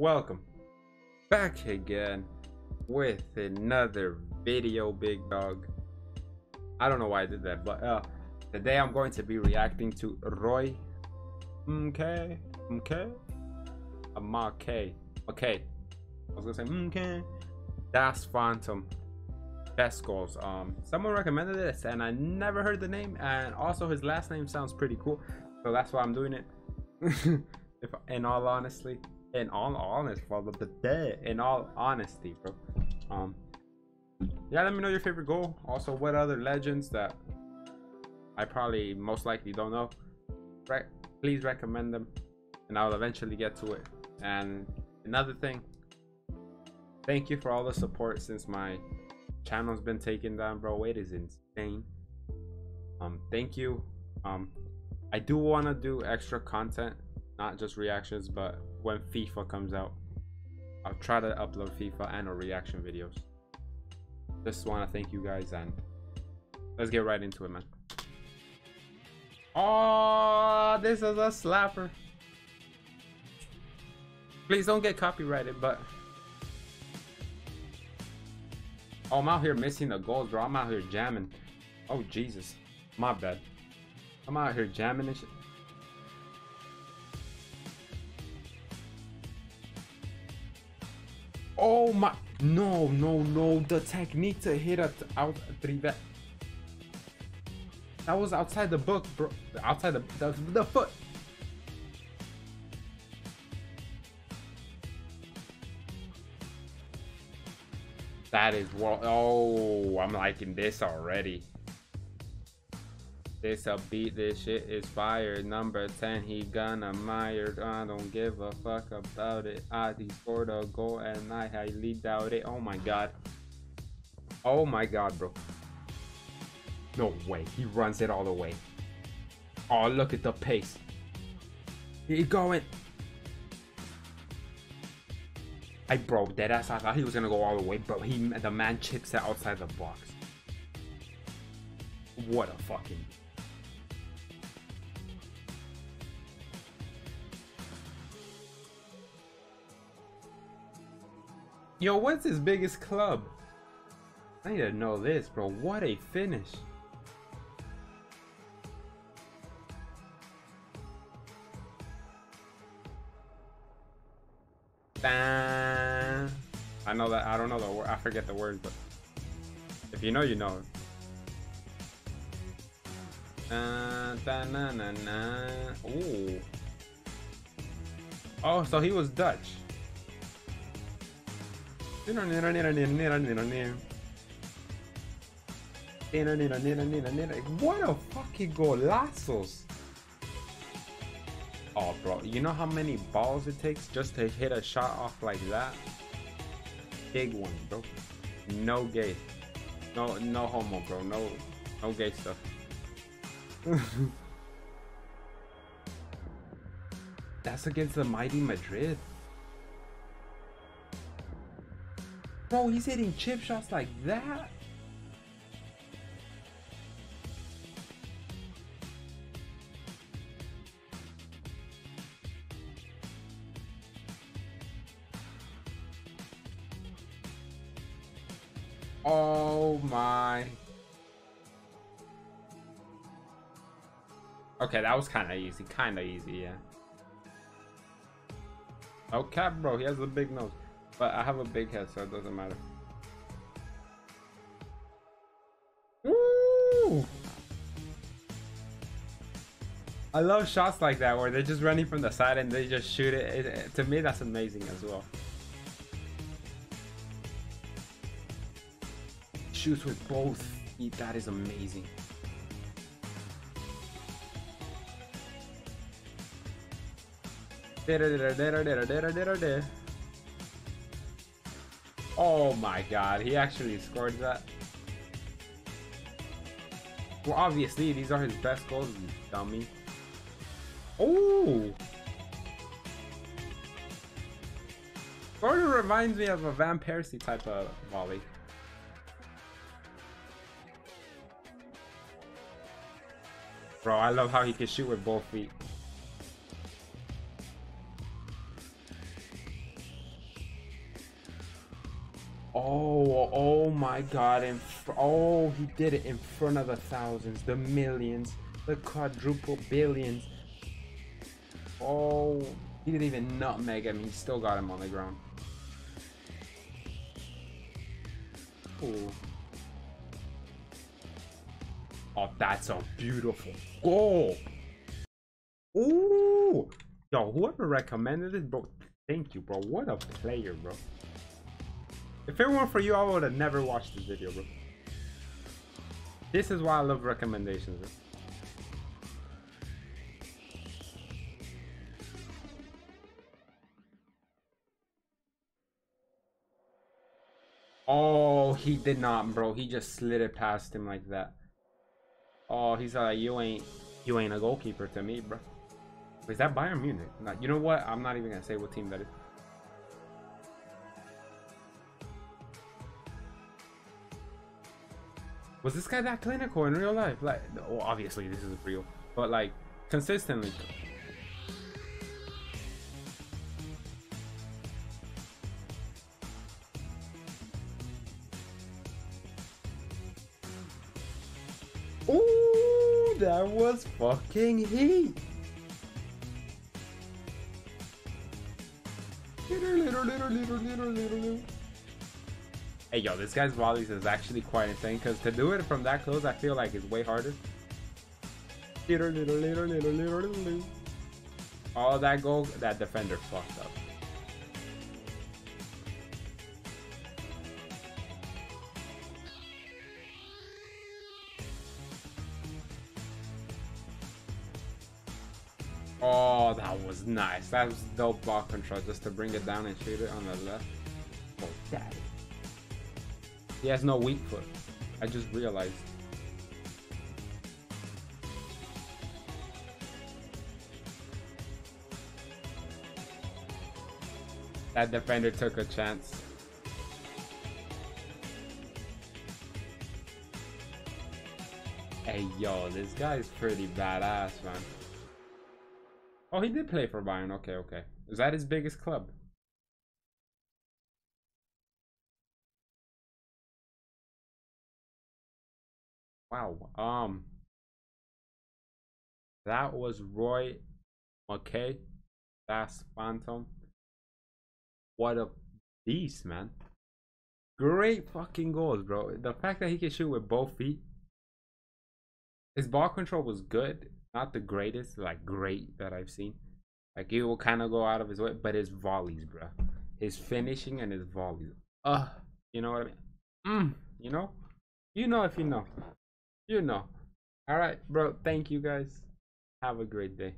Welcome back again with another video, big dog. I don't know why I did that, but uh, today I'm going to be reacting to Roy. Okay, okay, okay, okay. I was gonna say okay. Das Phantom. Best goals. Um, someone recommended this, and I never heard the name, and also his last name sounds pretty cool, so that's why I'm doing it. if in all honesty in all honest follow the dead. in all honesty bro. Um yeah let me know your favorite goal. Also what other legends that i probably most likely don't know. Right please recommend them and i'll eventually get to it. And another thing thank you for all the support since my channel's been taken down bro. It is insane. Um thank you. Um i do want to do extra content not just reactions but when FIFA comes out. I'll try to upload FIFA and or reaction videos. Just want to thank you guys and let's get right into it, man. Oh, this is a slapper. Please don't get copyrighted, but oh, I'm out here missing the goals, bro. I'm out here jamming. Oh, Jesus. My bad. I'm out here jamming and shit. No, no, no! The technique to hit a out three that that was outside the book, bro. Outside the the, the foot. That is what. Oh, I'm liking this already. This a beat, this shit is fire. Number 10, he gonna mired. I don't give a fuck about it. I scored a goal and I highly doubt it. Oh my god. Oh my god, bro. No way. He runs it all the way. Oh, look at the pace. He going. I broke that ass. I thought he was gonna go all the way, but He the man chips it outside the box. What a fucking Yo, what's his biggest club? I need to know this, bro. What a finish. I know that. I don't know the word. I forget the words, but if you know, you know. Uh, da, na, na, na. Ooh. Oh, so he was Dutch. What a fucking golazos! Oh, bro, you know how many balls it takes just to hit a shot off like that? Big one, bro. No gay. No, no homo, bro. No, no gay stuff. That's against the mighty Madrid. Bro, he's hitting chip shots like that? Oh my. Okay, that was kind of easy. Kind of easy, yeah. Okay, bro. He has a big nose. But I have a big head, so it doesn't matter. Woo! I love shots like that where they're just running from the side and they just shoot it. it, it to me, that's amazing as well. Shoots with both feet. That is amazing. Oh my god, he actually scored that. Well, obviously, these are his best goals, you dummy. Oh! Sort of reminds me of a Van Persie type of volley. Bro, I love how he can shoot with both feet. Oh, oh my god. In oh, he did it in front of the thousands, the millions, the quadruple billions. Oh, he didn't even nutmeg him. He still got him on the ground. Ooh. Oh, that's a beautiful goal. Ooh. Yo, whoever recommended it, bro, thank you, bro. What a player, bro. If it weren't for you, I would have never watched this video, bro. This is why I love recommendations. Oh, he did not, bro. He just slid it past him like that. Oh, he's like, you ain't, you ain't a goalkeeper to me, bro. Is that Bayern Munich? you know what? I'm not even gonna say what team that is. Was this guy that clinical in real life? Like, obviously this is real, but like consistently. Ooh, that was fucking heat. Hey yo, this guy's volleys is actually quite insane because to do it from that close, I feel like it's way harder. All that goal, that defender fucked up. Oh, that was nice. That was dope ball control just to bring it down and shoot it on the left. Oh, daddy. He has no weak foot. I just realized. That defender took a chance. Hey, yo, this guy is pretty badass, man. Oh, he did play for Bayern. Okay, okay. Is that his biggest club? Wow. Um, that was Roy Makaay. That's Phantom. What a beast, man. Great fucking goals, bro. The fact that he can shoot with both feet. His ball control was good not the greatest, like great that I've seen. Like he will kind of go out of his way, but his volleys, bro, his finishing and his volleys. Uh, you know what I mean? Mm, you know, you know if you know, you know. All right, bro. Thank you guys. Have a great day.